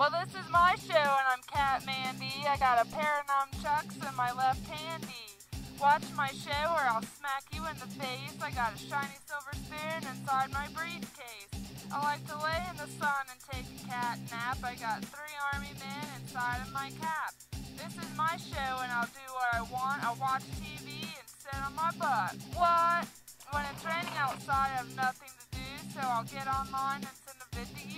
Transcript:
Well, this is my show, and I'm Cat Mandy. I got a pair of nunchucks in my left handy. Watch my show, or I'll smack you in the face. I got a shiny silver spoon inside my briefcase. I like to lay in the sun and take a cat nap. I got three army men inside of my cap. This is my show, and I'll do what I want. I'll watch TV and sit on my butt. What? When it's raining outside, I have nothing to do, so I'll get online and send a video.